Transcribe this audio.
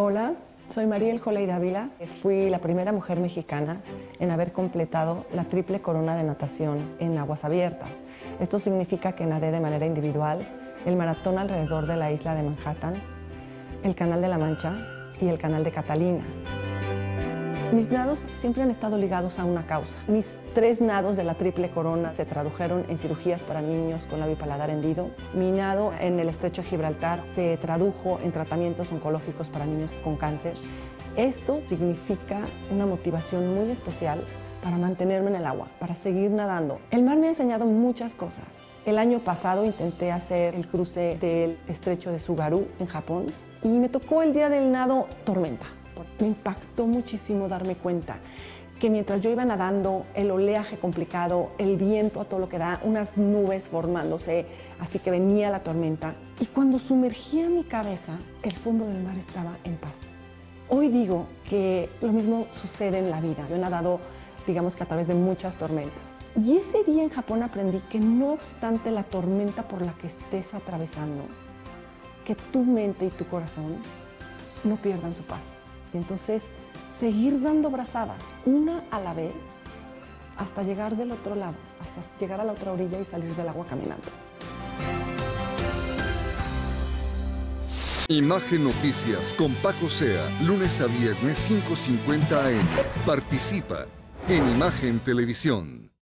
Hola, soy Mariel Joley Dávila. Fui la primera mujer mexicana en haber completado la triple corona de natación en aguas abiertas. Esto significa que nadé de manera individual el maratón alrededor de la isla de Manhattan, el Canal de la Mancha y el Canal de Catalina. Mis nados siempre han estado ligados a una causa. Mis tres nados de la triple corona se tradujeron en cirugías para niños con labio paladar hendido. Mi nado en el estrecho de Gibraltar se tradujo en tratamientos oncológicos para niños con cáncer. Esto significa una motivación muy especial para mantenerme en el agua, para seguir nadando. El mar me ha enseñado muchas cosas. El año pasado intenté hacer el cruce del estrecho de Sugaru en Japón y me tocó el día del nado tormenta. Me impactó muchísimo darme cuenta que mientras yo iba nadando, el oleaje complicado, el viento a todo lo que da, unas nubes formándose, así que venía la tormenta. Y cuando sumergía mi cabeza, el fondo del mar estaba en paz. Hoy digo que lo mismo sucede en la vida. Yo he nadado, digamos que a través de muchas tormentas. Y ese día en Japón aprendí que no obstante la tormenta por la que estés atravesando, que tu mente y tu corazón no pierdan su paz. Y entonces seguir dando brazadas, una a la vez, hasta llegar del otro lado, hasta llegar a la otra orilla y salir del agua caminando. Imagen Noticias con Paco Sea, lunes a viernes 5.50 AM. Participa en Imagen Televisión.